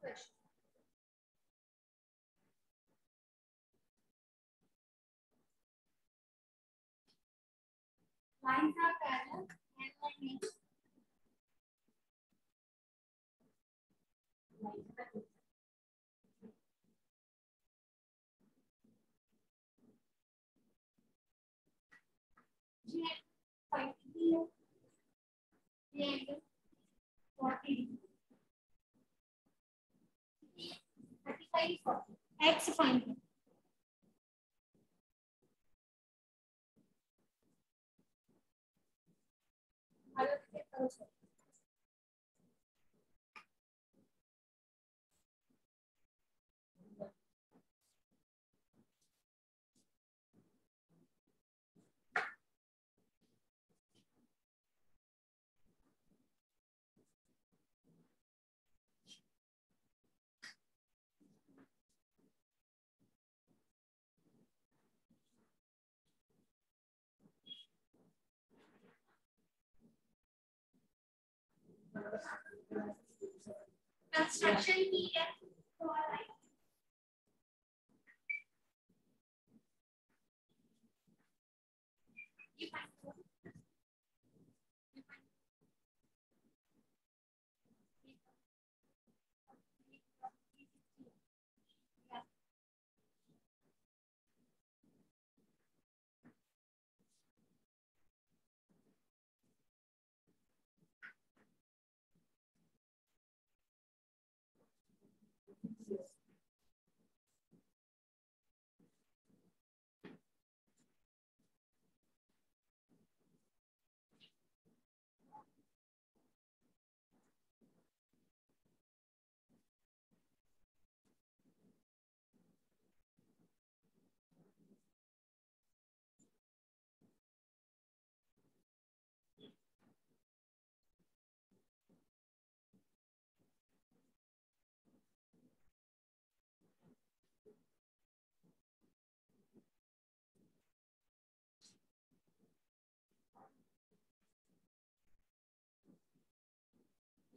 question. Lines are parallel and line is G angle 5 degree है G angle 40 degree 35 40 x find it. अलग से करो sir construction की है तो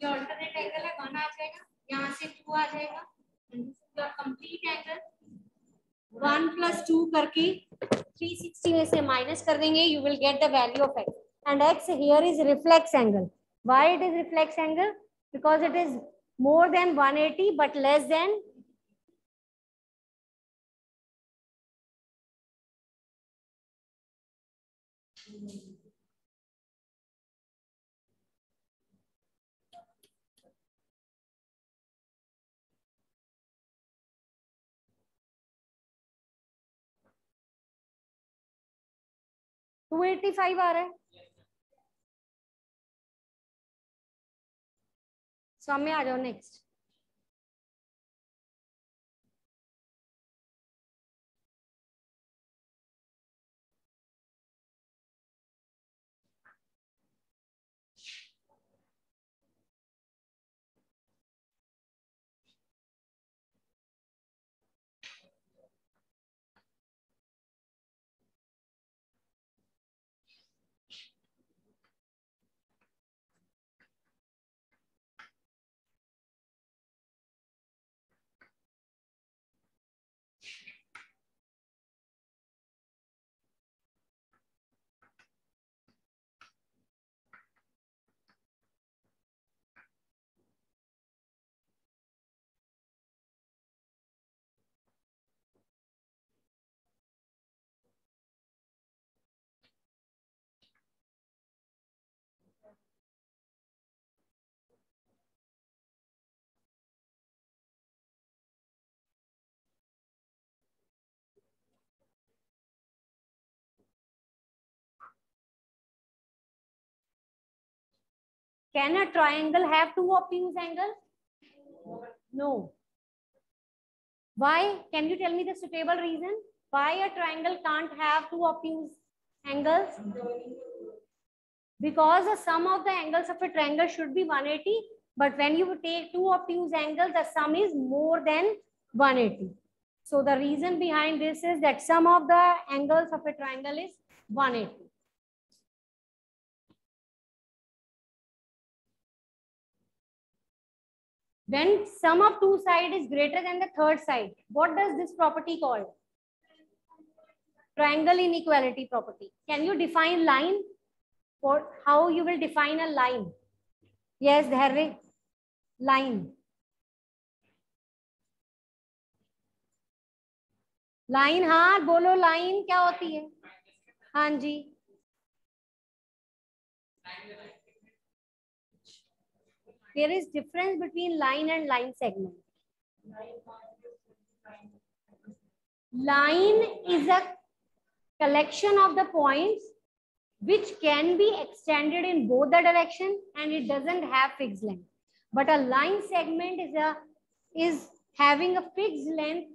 ये अल्टरनेट एंगल है वन आ जाएगा, यहाँ से टू आ जाएगा। Complete angle one plus two करके 360 में से माइनस कर देंगे you will get the value of x and x here is reflex angle why it is reflex angle because it is more than 180 but less than two eighty five आ रहा है। सामने आ जाओ next Can a triangle have two obtuse angles? No. Why? Can you tell me the suitable reason? Why a triangle can't have two obtuse angles? Because the sum of the angles of a triangle should be 180. But when you take two obtuse angles, the sum is more than 180. So the reason behind this is that sum of the angles of a triangle is 180. when sum of two side is greater than the third side what does this property called triangle inequality property can you define line or how you will define a line yes dharre line line हाँ बोलो line क्या होती है हाँ जी there is difference between line and line segment. Line is a collection of the points which can be extended in both the direction and it doesn't have fixed length. But a line segment is a is having a fixed length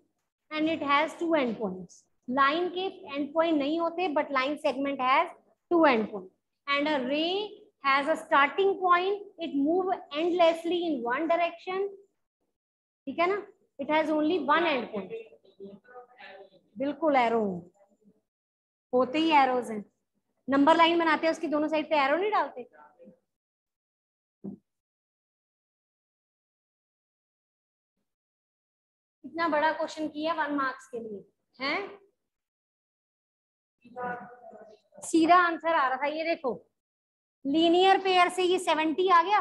and it has two endpoints. Line के endpoint नहीं होते but line segment has two endpoints. And a ray has a starting point, it move endlessly in one direction. ठीक है ना? It has only one end point. बिल्कुल arrow होते ही arrows हैं। नंबर लाइन बनाते हैं, उसकी दोनों साइड पे एरो नहीं डालते? कितना बड़ा क्वेश्चन किया वन मार्क्स के लिए, हैं? सीधा आंसर आ रहा था ये देखो। लीनियर पेयर से ये 70 आ गया।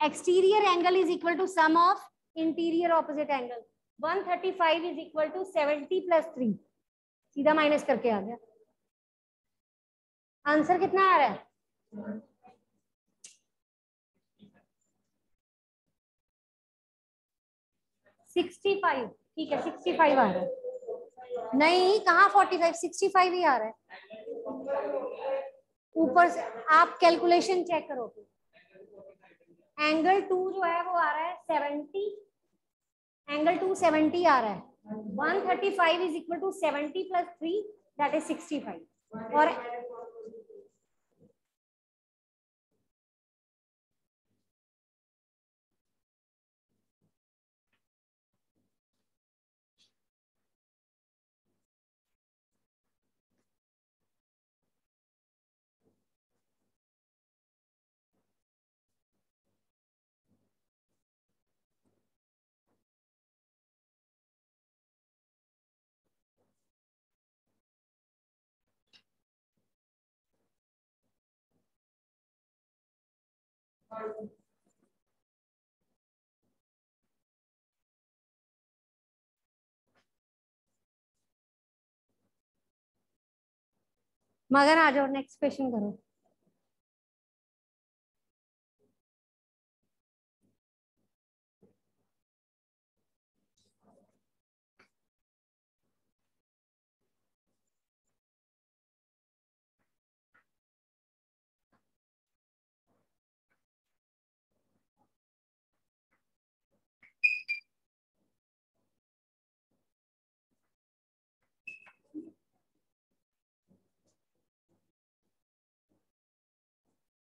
Exterior angle is equal to sum of interior opposite angle 135 is equal to 70 plus three सीधा माइनस करके आ गया। आंसर कितना आ रहा है? सिक्सटी फाइव ठीक है सिक्सटी फाइव आ रहा है। नहीं, कहाँ फोर्टी फाइव सिक्सटी फाइव ही आ रहा है। ऊपर से, आप कैलकुलेशन चेक करोगे। एंगल टू जो है, वो आ रहा है सेवेंटी एंगल टू सेवेंटी आ रहा है। One thirty five is equal to seventy plus three that is sixty five और मगर आ जाओ नेक्स्ट क्वेश्चन करो।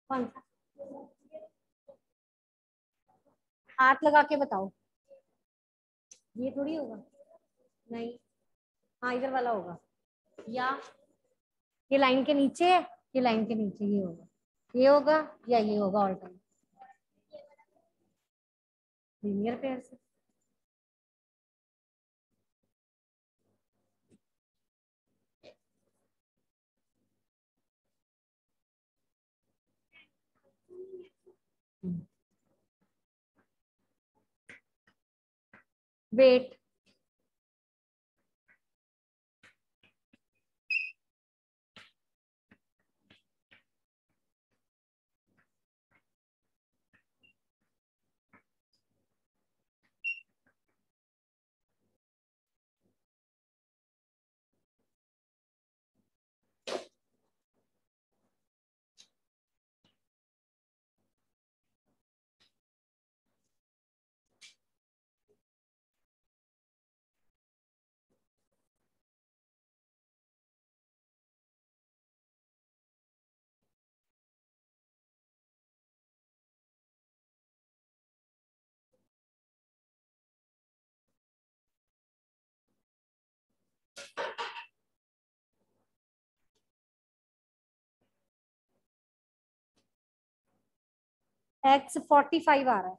कौन सा? हाथ लगा के बताओ। ये थोड़ी होगा? नहीं। हाँ इधर वाला होगा। या? ये लाइन के नीचे है? ये लाइन के नीचे, ये होगा। ये होगा या ये होगा? ऑल टाइम लीनियर पेयर से। वेट एक्स फोर्टी फाइव आ रहा है।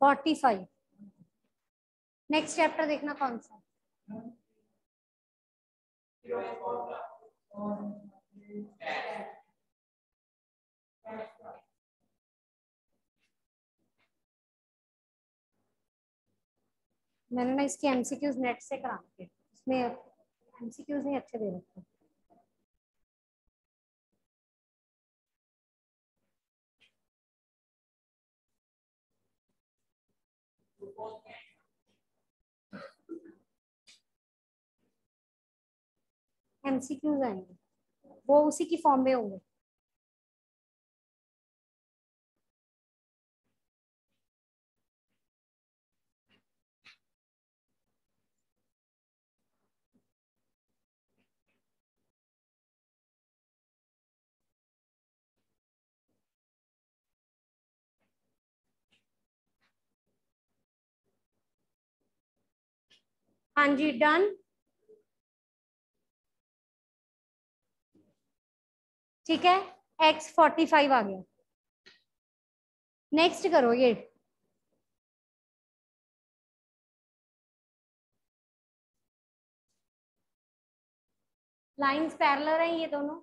Forty five. नेक्स्ट चैप्टर देखना कौन सा? मैंने ना इसके एमसीक्यूज नेट से करा उसमें एमसीक्यूज नहीं अच्छे दे रखे। एमसीक्यूज आएँगे वो उसी की फॉर्म में होंगे। हाँ जी डन ठीक है? एक्स फोर्टी फाइव आ गया। नेक्स्ट करो ये। लाइंस पैरेलल हैं ये दोनों।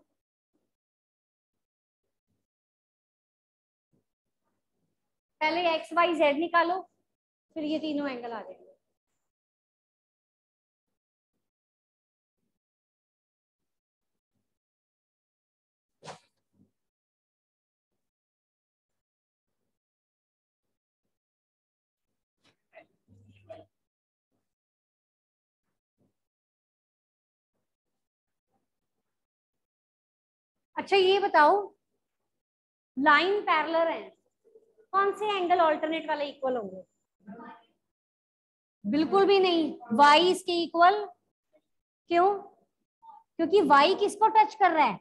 पहले एक्स वाई जेड निकालो, फिर ये तीनों एंगल आ जाएँगे। अच्छा ये बताओ लाइन पैरेलल है, कौन से एंगल ऑल्टरनेट वाले इक्वल होंगे? बिल्कुल भी नहीं। Y इसके इक्वल क्यों? क्योंकि y किसको टच कर रहा है?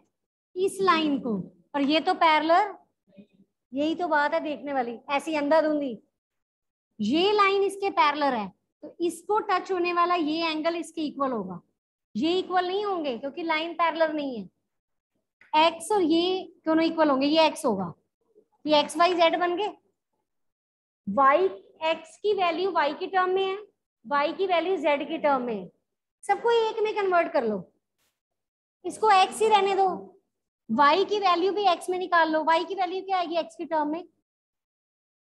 इस लाइन को। और ये तो पैरेलल यही तो बात है देखने वाली। ऐसी अंधाधुंधी ये लाइन इसके पैरेलल है तो इसको टच होने वाला ये एंगल इसके इक्वल होगा। ये इक्वल नहीं होंगे, क्योंकि लाइन पैरलर नहीं है। एक्स और ये दोनों इक्वल होंगे, ये एक्स होगा। ये एक्स वाई जेड बन गए। वाई एक्स की वैल्यू वाई की टर्म में है वाई की वैल्यू जेड की टर्म में है। सबको एक में कन्वर्ट कर लो। इसको एक्स ही रहने दो। वाई की वैल्यू भी एक्स में निकाल लो। वाई की वैल्यू क्या आएगी एक्स की टर्म में।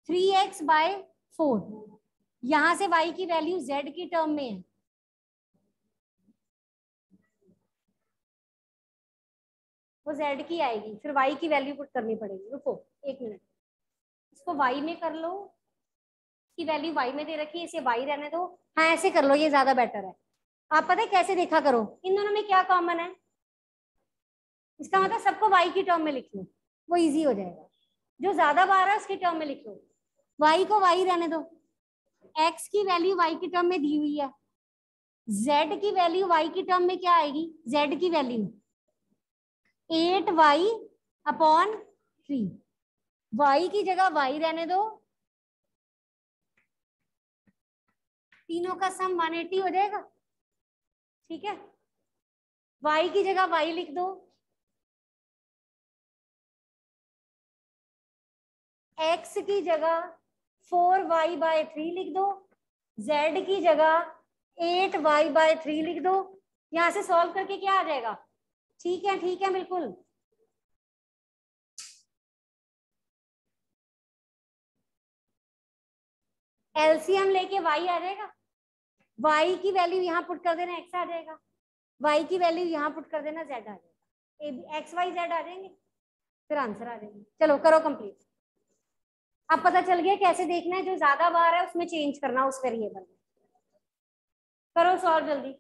थ्री एक्स बाय फोर यहाँ से वाई की वैल्यू जेड की टर्म में है। वो जेड की आएगी, फिर वाई की वैल्यू पुट करनी पड़ेगी। रुको, एक मिनट इसको वाई में कर लो। इसकी वैल्यू वाई में दे रखी है, इसे वाई रहने दो। हाँ ऐसे कर लो, ये ज़्यादा बेटर है। आप पता है कैसे देखा करो? इन दोनों में क्या कॉमन है? इसका मतलब सबको वाई की टर्म में लिख लो। वो इजी हो जाएगा। जो ज़्यादा बार है, उसकी टर्म में लिख लो। वाई को वाई रहने दो। एक्स की वैल्यू वाई की टर्म में दी हुई है। जेड की वैल्यू वाई की टर्म में क्या आएगी? जेड की value eight y upon three. Y की जगह वाई रहने दो। तीनों का सम 180 हो जाएगा। ठीक है? वाई की जगह वाई लिख दो। एक्स की जगह फोर वाई बाय थ्री लिख दो। जेड की जगह एट वाई बाय थ्री लिख दो। यहाँ से सॉल्व करके क्या आ जाएगा? ठीक है ठीक है, बिल्कुल। एलसीएम लेके वाई आ जाएगा। वाई की वैल्यू यहाँ पुट कर देना एक्स आ जाएगा। वाई की वैल्यू यहाँ पुट कर देना जेड आ जाएगा। एक्स वाई जेड आ जाएँगे। फिर आंसर आ जाएँगे। चलो, करो कंप्लीट अब पता चल गया कैसे देखना है, जो ज़्यादा बार है उसमें चेंज करना, उस वेरिएबल में। करो सॉल्व जल्दी।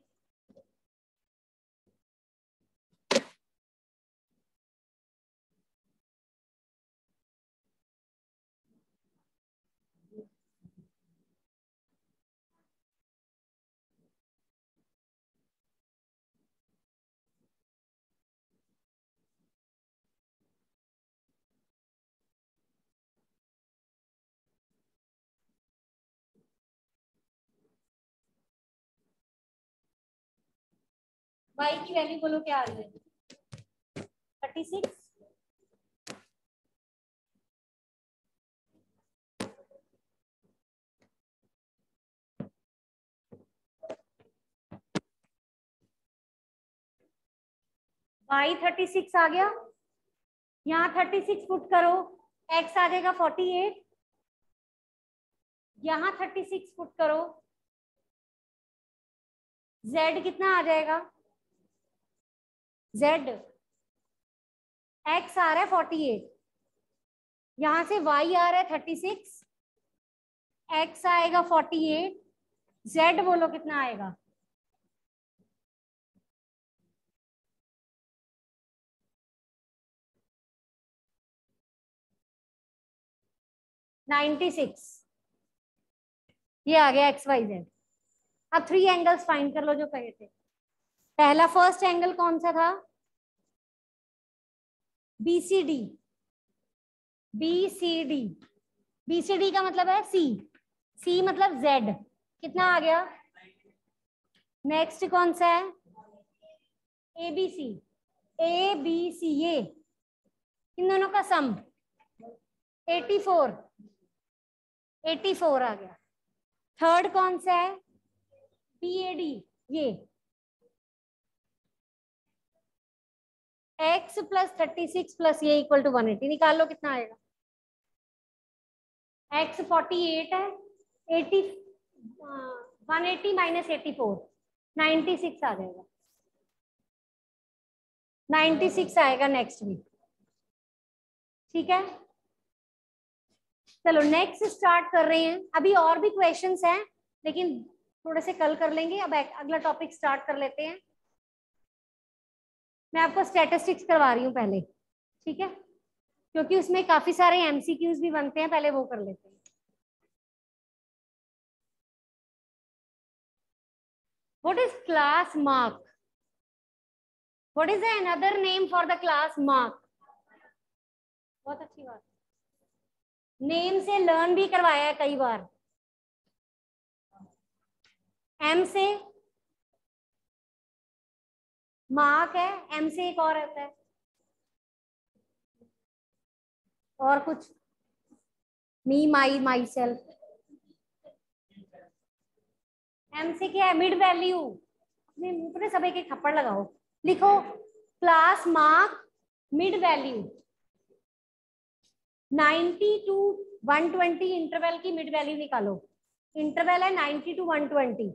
y की वैल्यू बोलो क्या आ जाएगी thirty six y thirty six आ गया। यहाँ थर्टी सिक्स पुट करो। एक्स आ जाएगा फोर्टी एट यहाँ थर्टी सिक्स पुट करो। जेड कितना आ जाएगा? जेड एक्स आ रहा है फोर्टी एट यहाँ से वाई आ रहा है थर्टी सिक्स एक्स आएगा फोर्टी एट जेड बोलो कितना आएगा? नाइन्टी सिक्स ये आ गया एक्स वाई जेड अब थ्री एंगल्स फाइंड कर लो जो कहे थे। पहला फ़र्स्ट एंगल कौन सा था? B C D B C D B C D का मतलब है सी सी मतलब जेड कितना आ गया? नेक्स्ट कौन सा है? A B C A B C ये इन दोनों का सम 84 84 आ गया. थर्ड कौन सा है? बी ए डी ये. X plus thirty six plus ये इक्वल टू वन एटी निकाल लो कितना आएगा? एक्स फोर्टी एट है eighty one eighty minus eighty four ninety six आ जाएगा। नाइन्टी सिक्स आएगा नेक्स्ट वीक ठीक है? चलो नेक्स्ट स्टार्ट कर रहे हैं। अभी और भी क्वेश्चंस हैं, लेकिन थोड़े से कल कर लेंगे। अब अगला टॉपिक स्टार्ट कर लेते हैं। मैं आपको स्टैटिस्टिक्स करवा रही हूँ पहले, ठीक है? क्योंकि उसमें काफ़ी सारे एमसीक्यूज भी बनते हैं, पहले वो कर लेते हैं। What is class mark? What is another name for the class mark? बहुत अच्छी बात। नेम से लर्न भी करवाया है कई बार। एम से मार्क है एम से एक और रहता है। और कुछ? मी माई माई सेल्फ एम से क्या है? मिड वैल्यू अपने मुँह पर सब एक थप्पड़ लगाओ। लिखो class mark mid value 90 to 120 interval की मिड वैल्यू निकालो। इंटरवल है 90 टू 120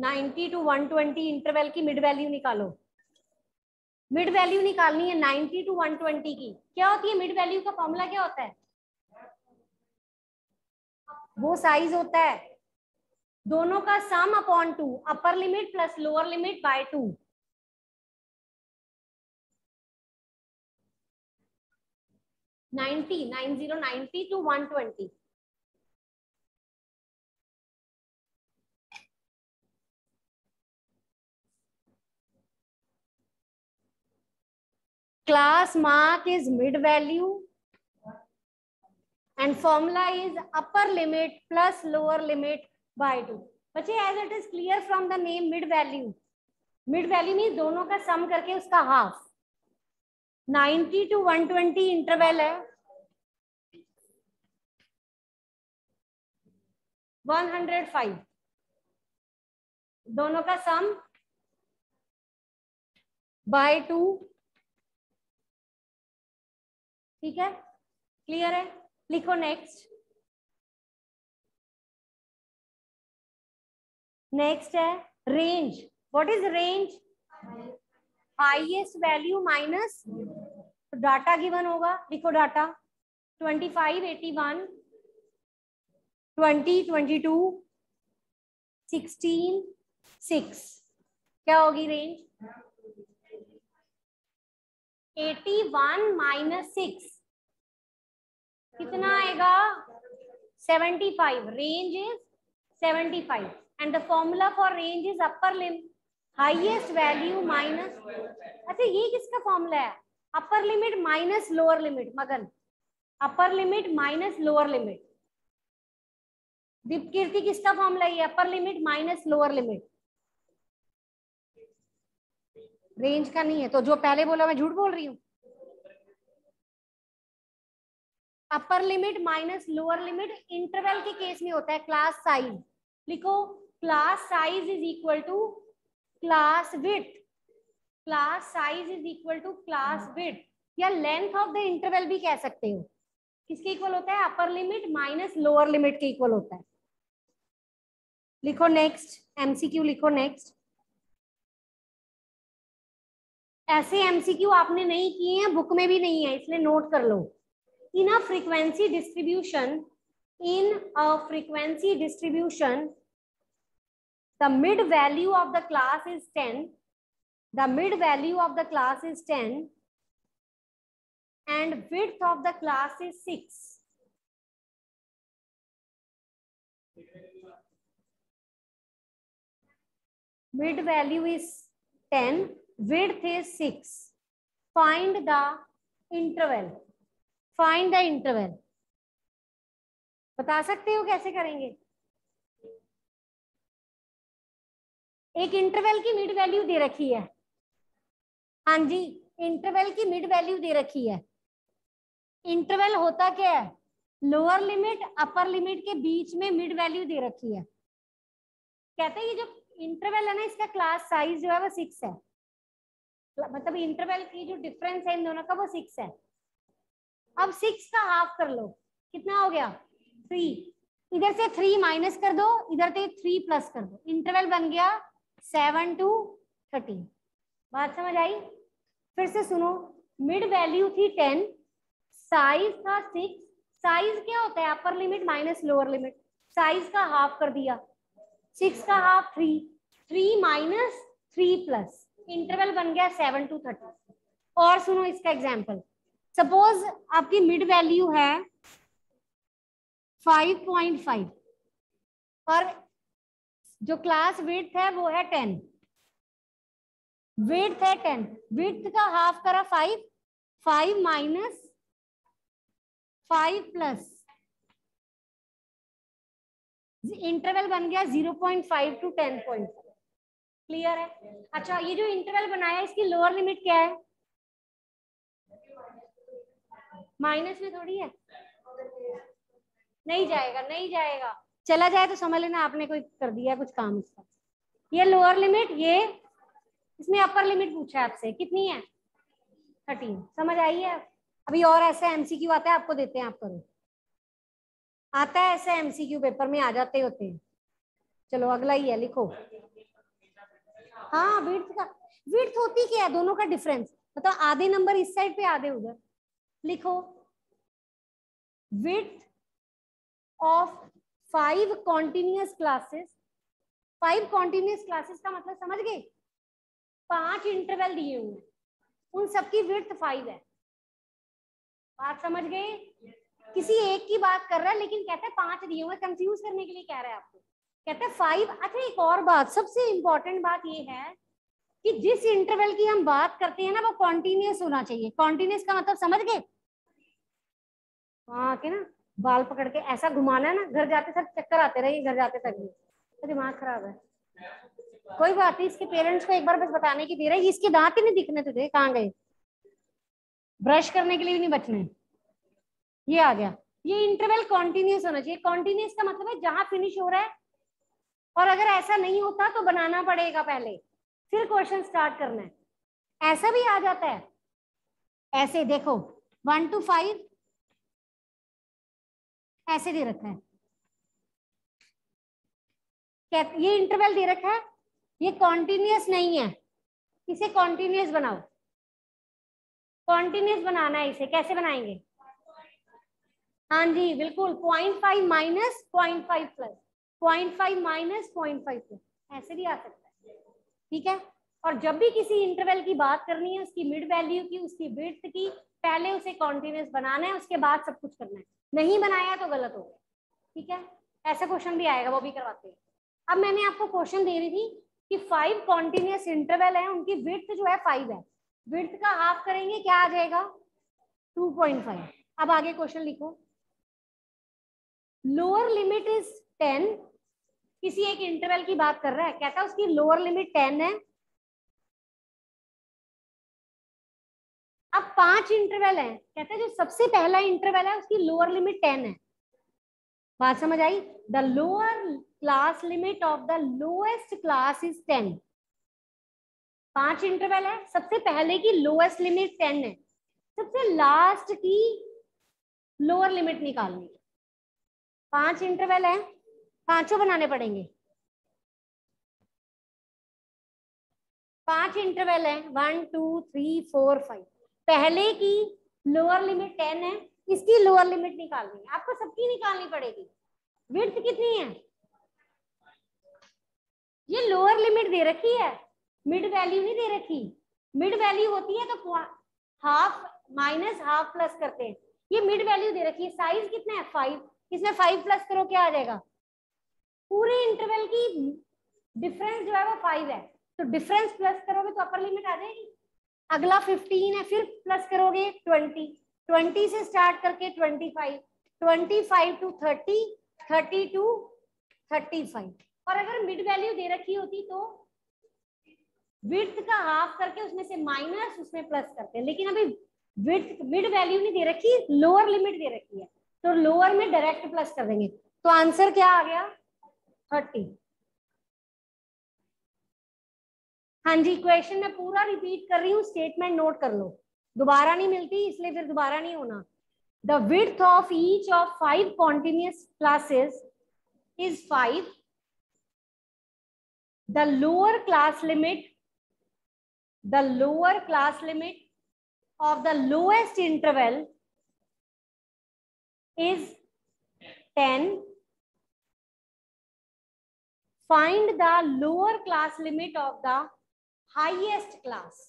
90 टू 120 इंटरवल की मिड वैल्यू निकालो। मिड वैल्यू निकालनी है 90 टू 120 की। क्या होती है? मिड वैल्यू का फॉर्मूला क्या होता है? वो साइज़ होता है। दोनों का sum upon two upper limit plus lower limit by two ninety, nine zero, ninety to one twenty. Class mark is mid value and formula is upper limit plus lower limit by 2 बच्चे as it is clear from the name mid value mid value means दोनों का sum करके उसका half 90 to 120 interval है 105 दोनों का सम by two ठीक है? क्लियर है? लिखो नेक्स्ट नेक्स्ट है range what is range highest value minus data given होगा। लिखो data twenty five eighty one twenty twenty two sixteen six क्या होगी range eighty one minus six कितना आएगा? 75 range is 75 and the formula for range is upper limit highest value minus अच्छा ये किसका formula है? Upper limit minus lower limit Magan. Upper limit minus lower limit Deepkirti किसका formula है? Upper limit minus lower limit range का नहीं है। तो जो पहले बोला मैं झूठ बोल रही हूँ? Upper limit minus lower limit interval के केस में होता है क्लास साइज़ लिखो class size is equal to class width class size is equal to class width या लेंथ ऑफ़ द इंटरवल भी कह सकते हो। किसके इक्वल होता है? Upper limit minus lower limit के इक्वल होता है। लिखो नेक्स्ट एमसीक्यू लिखो नेक्स्ट ऐसे एमसीक्यू आपने नहीं किए हैं बुक में भी नहीं है, इसलिए नोट कर लो। In a frequency distribution in a frequency distribution the mid value of the class is ten the mid value of the class is ten and width of the class is six mid value is 10 width is 6 find the interval. Find the interval. बता सकते हो कैसे करेंगे? एक interval की mid value दे रखी है। हाँ जी इंटरवल की मिड वैल्यू दे रखी है। इंटरवल होता क्या है? लोअर लिमिट अपर लिमिट के बीच में मिड वैल्यू दे रखी है। कहते हैं ये जो इंटरवल है ना, इसका क्लास साइज़ जो है वो सिक्स है। मतलब इंटरवल की जो डिफरेंस है इन दोनों का वो सिक्स है। अब सिक्स का हाफ़ कर लो। कितना हो गया? थ्री इधर से थ्री माइनस कर दो, इधर से थ्री प्लस कर दो। इंटरवल बन गया सेवन टू थर्टीन बात समझ आई? फिर से सुनो। मिड वैल्यू थी टेन साइज़ था सिक्स साइज़ क्या होता है? Upper limit minus lower limit size का हाफ़ कर दिया। सिक्स का half three three minus three plus interval बन गया सेवन टू थर्टी और सुनो इसका एग्ज़ाम्पल सपोज़ आपकी मिड वैल्यू है फाइव पॉइंट फाइव और जो क्लास विथ है वो है टेन विथ है टेन विथ का हाफ़ करा five five minus five plus interval बन गया zero point five to ten point clear है? अच्छा ये जो इंटरवल बनाया इसकी लोअर लिमिट क्या है? माइनस में थोड़ी है? नहीं जाएगा नहीं जाएगा। चला जाए तो समझ लेना आपने कोई कर दिया कुछ काम इसका। ये लोअर लिमिट ये इसमें अपर लिमिट पूछा है आपसे, कितनी है? थर्टीन समझ आई है? अभी और ऐसा एमसीक्यू आता है, आपको देते हैं, आप करो। आता है ऐसा एमसीक्यू पेपर में, आ जाते होते हैं। चलो, अगला ही है, लिखो। हाँ विड्थ का, विड्थ होती क्या है? दोनों का डिफरेंस मतलब आधे नंबर इस साइड पे, आधे उधर. लिखो. Width of five continuous classes five continuous classes का मतलब समझ गए? पाँच इंटरवल दिए हुए उन सबकी विड्थ फाइव है. बात समझ गए? किसी एक की बात कर रहा है, लेकिन कहते हैं पाँच दिए हुए कंफ्यूज करने के लिए कह रहा है आपको. कहते हैं फाइव अच्छा एक और बात, सबसे इंपॉर्टेंट बात ये है कि जिस इंटरवल की हम बात करते हैं ना, वो कॉन्टिन्यूस होना चाहिए। कॉन्टिन्यूस का मतलब समझ गए? हाँ के ना, बाल पकड़ के ऐसा घुमाना है ना, घर जाते सब चक्कर आते रहे घर जाते तक भी तो दिमाग खराब है। कोई बात नहीं, इसके पेरेंट्स को एक बार बस बताने की दे रहे इसके दांत ही नहीं दिखने तुझे, कहाँ गए? ब्रश करने के लिए भी नहीं बचने। ये आ गया। ये इंटरवल कॉन्टिन्यूस होना चाहिए। कॉन्टिन्यूस का मतलब है जहाँ फिनिश हो रहा है और अगर ऐसा नहीं होता तो बनाना पड़ेगा पहले। फिर क्वेश्चन स्टार्ट करना है। ऐसा भी आ जाता है। ऐसे देखो वन टू फाइव ऐसे दे रखा है। ये इंटरवल दे रखा है? ये कॉन्टिन्यूस नहीं है। इसे कॉन्टिन्यूस बनाओ। कॉन्टिन्यूस बनाना है इसे। कैसे बनाएँगे? हाँ जी, बिल्कुल। Point five minus point five plus point five minus point five ऐसे भी आ सकता है। ठीक है? और जब भी किसी इंटरवल की बात करनी है, उसकी मिड वैल्यू की, उसकी विड्थ की, पहले उसे कॉन्टिन्यूस बनाना है, उसके बाद सब कुछ करना है। नहीं बनाया तो गलत हो गया। ठीक है? ऐसा क्वेश्चन भी आएगा, वो भी करवाते हैं। अब मैंने आपको क्वेश्चन दे रही थी कि फाइव कॉन्टिन्यूस इंटरवल है, उनकी विड्थ जो है फाइव है। विड्थ का हाफ़ करेंगे, क्या आ जाएगा? टू पॉइंट फाइव अब आगे क्वेश्चन लिखो। लोअर लिमिट इज़ टेन किसी एक इंटरवल की बात कर रहा है, कहता है उसकी लोअर लिमिट टेन है। अब पाँच इंटरवल है, कहते हैं जो सबसे पहला इंटरवल है, उसकी लोअर लिमिट टेन है। बात समझ आई? The lower class limit of the lowest class is ten पाँच इंटरवल है, सबसे पहले की लोएस्ट लिमिट टेन है। सबसे लास्ट की लोअर लिमिट निकालनी पाँच इंटरवल है पाँचों बनाने पड़ेंगे। पाँच इंटरवल है one two three four five पहले की लोअर लिमिट टेन है, इसकी लोअर लिमिट निकालनी है। आपको सबकी निकालनी पड़ेगी। विड्थ कितनी है? ये लोअर लिमिट दे रखी है। मिड वैल्यू नहीं दे रखी। मिड वैल्यू होती है तो हाफ़ माइनस हाफ़ प्लस करते हैं। ये मिड वैल्यू दे रखी है। साइज़ कितना है? फाइव इसमें फाइव प्लस करो, क्या आ जाएगा? पूरे इंटरवल की डिफरेंस जो है वो फाइव है। तो डिफरेंस प्लस करोगे तो अपर लिमिट आ जाएगी। अगला फिफ्टीन है, फिर प्लस करोगे ट्वेंटी ट्वेंटी से स्टार्ट करके twenty five twenty five to thirty thirty to thirty five और अगर मिड वैल्यू दे रखी होती तो विड्थ का हाफ़ करके उसमें से माइनस उसमें प्लस करते लेकिन अभी विड्थ मिड वैल्यू नहीं दे रखी लोअर लिमिट दे रखी है। तो लोअर में डायरेक्ट प्लस कर देंगे। तो आंसर क्या आ गया? थर्टी। हाँ जी क्वेश्चन मैं पूरा रिपीट कर रही हूँ स्टेटमेंट नोट कर लो। दोबारा नहीं मिलती, इसलिए फिर दोबारा नहीं होना। The width of each of five continuous classes is five the lower class limit the lower class limit of the lowest interval is 10 find the lower class limit of the highest class.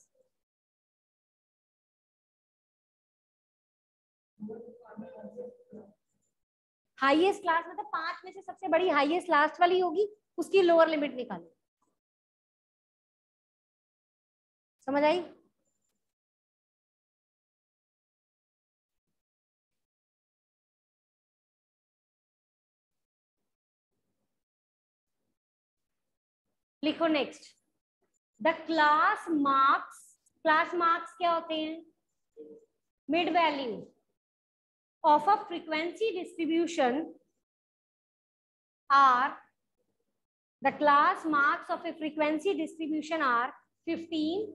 Highest class मतलब पाँच में से सबसे बड़ी highest last वाली होगी, उसकी lower limit निकालो। समझ आई? लिखो next the class marks class marks क्या होते हैं? Mid value of a frequency distribution are the class marks of a frequency distribution are fifteen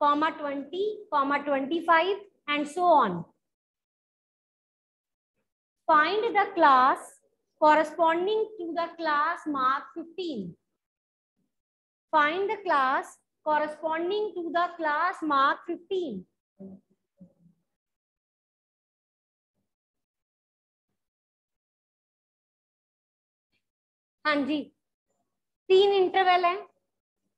15 comma 20 comma 25 and so on. Find the class corresponding to the class mark 15 Find the class corresponding to the class mark 15. हाँ जी। तीन interval है।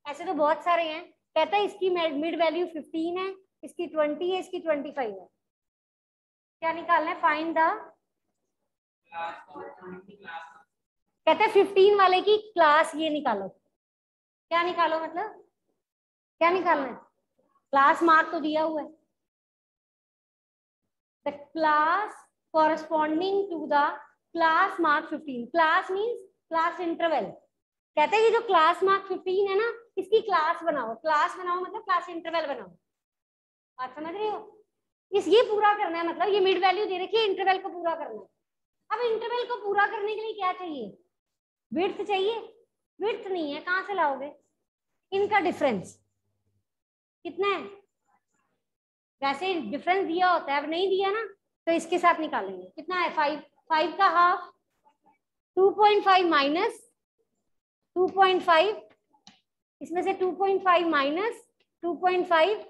ऐसे तो बहुत सारे हैं। कहता है इसकी मिड वैल्यू 15 है इसकी 20 है इसकी 25 है। क्या निकालना है? फाइंड द कहते हैं 15 वाले की क्लास ये निकालो। क्या निकालो मतलब? क्या निकालना है? क्लास मार्क तो दिया हुआ है। The class corresponding to the class mark 15 class means class interval कहते हैं कि जो क्लास मार्क 15 है ना, इसकी क्लास बनाओ। क्लास बनाओ मतलब क्लास इंटरवल बनाओ। बात समझ रहे हो? इस ये पूरा करना है मतलब ये मिड वैल्यू दे रखी है इंटरवल को पूरा करना है। अब इंटरवल को पूरा करने के लिए क्या चाहिए? विड्थ चाहिए? विड्थ नहीं है, कहाँ से लाओगे? इनका डिफरेंस कितना है? वैसे डिफरेंस दिया होता है, अब नहीं दिया ना तो इसके साथ निकालेंगे। कितना है? फाइव फाइव का half two point five minus two point five इसमें से two point five minus two point five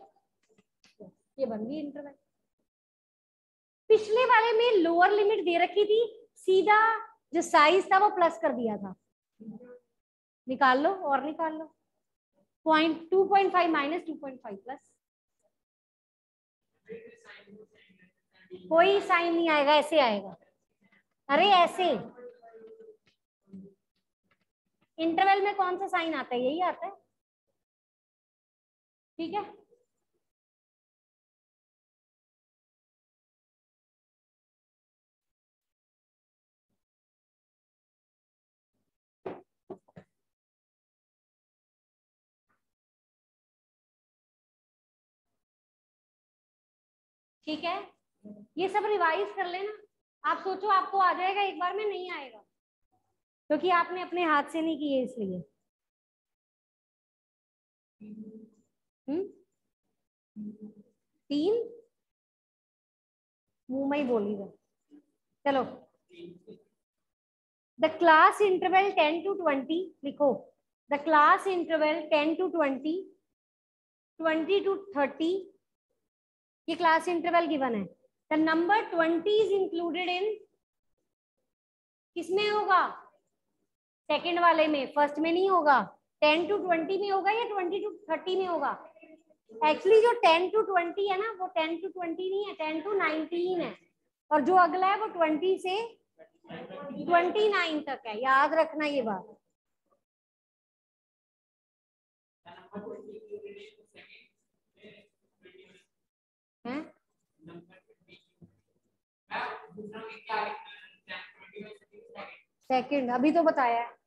ये बन गई इंटरवल पिछले वाले में लोअर लिमिट दे रखी थी, सीधा जो साइज़ था वो प्लस कर दिया था। निकाल लो, और निकाल लो। Point two point five minus two point five plus कोई साइन नहीं आएगा, ऐसे आएगा। अरे, ऐसे। इंटरवल में कौन सा साइन आता है? यही आता है। ठीक है? ठीक है? ये सब रिवाइज कर लेना। आप सोचो, आपको आ जाएगा, एक बार में नहीं आएगा। क्योंकि तो आपने अपने हाथ से नहीं किए इसलिए। हम्म? तीन? मुँह में ही बोली है। चलो। The class interval ten to twenty लिखो। The class interval ten to twenty twenty to thirty ये क्लास इंटरवल गिवन है। The number twenty is included in किसमें होगा? सेकंड वाले में। फ़र्स्ट में नहीं होगा। टेन टू ट्वेंटी में होगा या ट्वेंटी टू थर्टी में होगा? एक्चुअली जो टेन टू ट्वेंटी है ना, वो टेन टू ट्वेंटी नहीं है टेन टू नाइनटीन है। और जो अगला है, वो ट्वेंटी से ट्वेंटी नाइन तक है। याद रखना ये बात है सेकंड अभी तो बताया है।